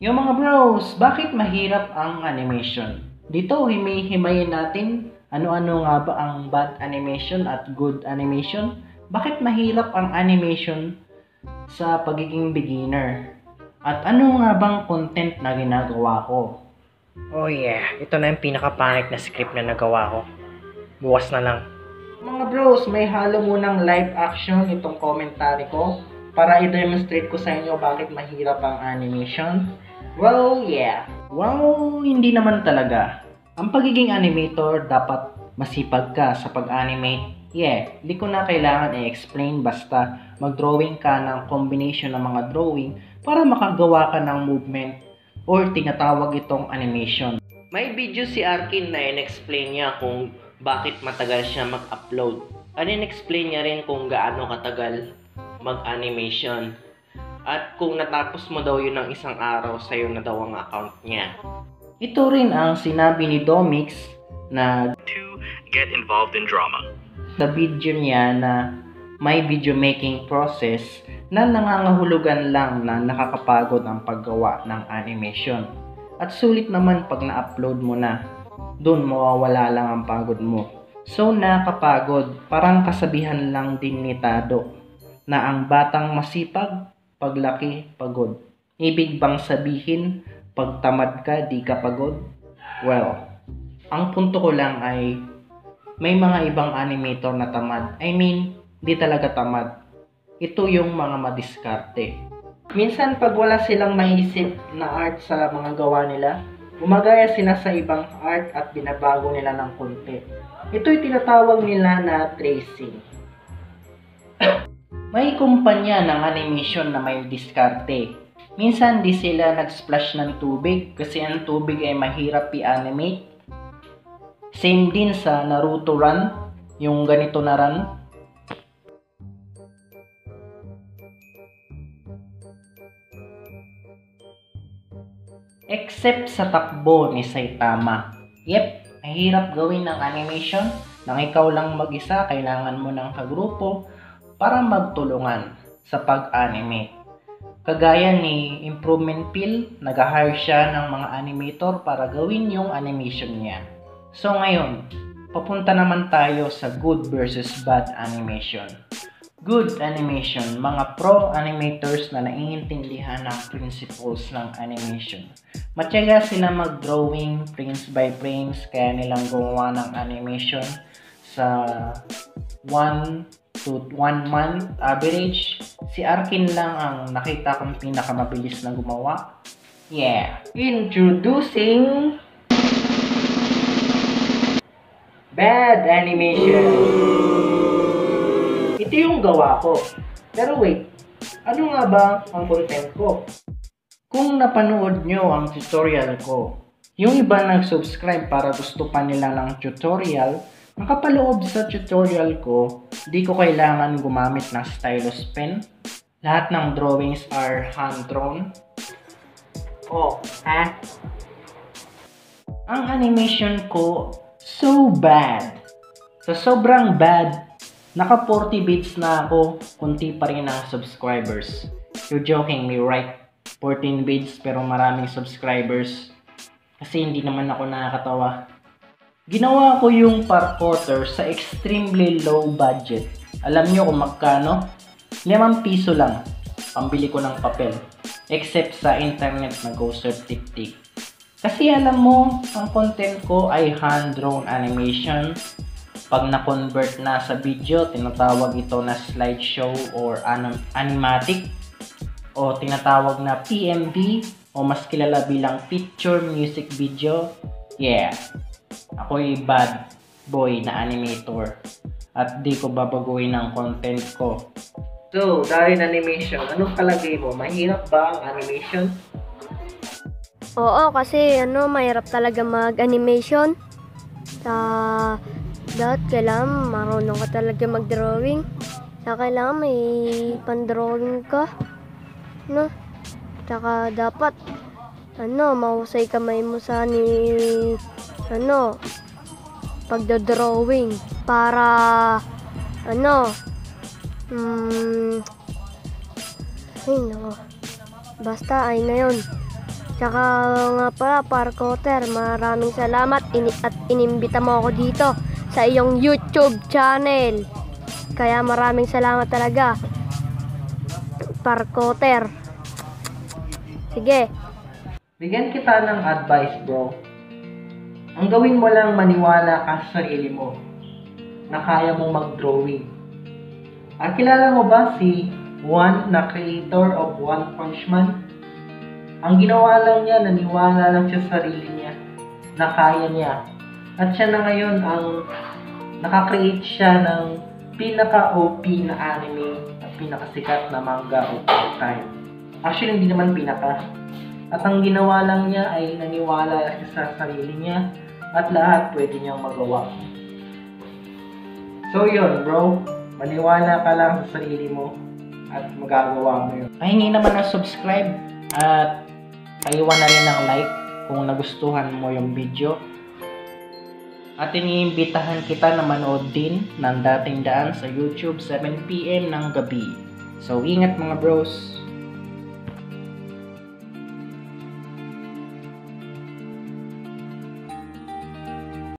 Yung mga bros, bakit mahirap ang animation? Dito, himay-himayin natin ano-ano nga ba ang bad animation at good animation. Bakit mahirap ang animation sa pagiging beginner? At ano nga bang content na ginagawa ko? Oh yeah, ito na yung pinaka-panic na script na nagawa ko. Bukas na lang. Mga bros, may halo munang live action itong commentary ko para i-demonstrate ko sa inyo bakit mahirap ang animation. Well, yeah. Well, hindi naman talaga. Ang pagiging animator, dapat masipag ka sa pag-animate. Yeah, di ko na kailangan i-explain basta mag-drawing ka ng combination ng mga drawing para makagawa ka ng movement or tinatawag itong animation. May video si Arkin na in-explain niya kung bakit matagal siya mag-upload. At in-explain niya rin kung gaano katagal mag-animation. At kung natapos mo daw yun ng isang araw, sa'yo na daw ang account niya. Ito rin ang sinabi ni Domix na to get involved in drama. sa video niya na may video making process na nangangahulugan lang na nakakapagod ang paggawa ng animation. At sulit naman pag na-upload mo na, doon mawawala lang ang pagod mo. So nakapagod, parang kasabihan lang din ni Tado na ang batang masipag, paglaki, pagod. Ibig bang sabihin, pag tamad ka, di ka pagod? Well, ang punto ko lang ay may mga ibang animator na tamad. I mean, di talaga tamad. Ito yung mga madiskarte. Minsan pag wala silang maisip na art sa mga gawa nila, gumagaya sila sa ibang art at binabago nila ng konti. Ito'y tinatawag nila na tracing. May kumpanya ng animation na may diskarte. Minsan di sila nag-splash ng tubig kasi ang tubig ay mahirap i-animate Same din sa Naruto run, yung ganito na run. Except sa takbo ni Saitama. Yep, mahirap gawin ng animation nang ikaw lang mag-isa, kailangan mo ng kagrupo para magtulungan sa pag-animate. Kagaya ni Improvement Pill, nag-hire siya ng mga animator para gawin yung animation niya. So ngayon, papunta naman tayo sa good versus bad animation. Good animation, mga pro animators na naiintindihan ng principles ng animation. Matyaga sila mag-drawing frames by frames kaya nilang gumawa ng animation sa 1 to 1 month average. Si Arkin lang ang nakita kong pinakamabilis na gumawa. Yeah. Introducing Bad animation. Ito yung gawa ko. Pero wait, ano nga ba ang content ko? Kung napanood nyo ang tutorial ko, yung iba nag-subscribe para gusto pa nila ng tutorial, nakapaloob sa tutorial ko, di ko kailangan gumamit ng stylus pen. Lahat ng drawings are hand-drawn. Oh, ha? Ang animation ko so bad. Sa sobrang bad, naka 40 bits na ako, kunti pa rin ang subscribers. You're joking me, right? 14 bits pero maraming subscribers. Kasi hindi naman ako nakakatawa. Ginawa ko yung parkotter sa extremely low budget. Alam nyo kung magkano? 5 piso lang. Pambili ko ng papel. Except sa internet na go certificate. Kasi alam mo, ang content ko ay hand-drawn animation. Pag na-convert na sa video, tinatawag ito na slideshow or anim- animatic o tinatawag na PMV o mas kilala bilang picture music video. Yeah, ako'y bad boy na animator at di ko babaguhin ang content ko. So, dahil animation, anong palagay mo? Mahirap ba ang animation? Oo, kasi ano, mahirap talaga mag-animation. Sa dapat kailangan marunong ka talaga mag-drawing. Sa kailangan may pan-drawing ka. No? Tsaka dapat ano, mahusay kamay mo sa ni ano, pagdodrawing para ano, mm, ay nako, basta ay na yun. Tsaka nga pala, Parkoter, maraming salamat ini at inimbita mo ako dito sa iyong YouTube channel. Kaya maraming salamat talaga, Parkoter. Sige, Bigyan kita ng advice, bro. Ang gawin mo lang maniwala ka sa sarili mo na kaya mong mag-drawing. At kilala mo ba si Juan na creator of One Punch Man? Ang ginawa lang niya, naniwala lang siya sa sarili niya na kaya niya. At siya na ngayon ang nakakreate siya ng pinaka-OP na anime at pinakasikat na manga of all time. Actually, hindi naman pinaka. At ang ginawa lang niya ay naniwala siya sa sarili niya at lahat pwede niyang magawa. So yun bro, maniwala ka lang sa sarili mo at magagawa mo yun. Pahingi naman ng subscribe at paiwan na rin ng like kung nagustuhan mo yung video. At iniimbitahan kita na manood din ng dating daan sa YouTube 7pm ng gabi. So ingat mga bros!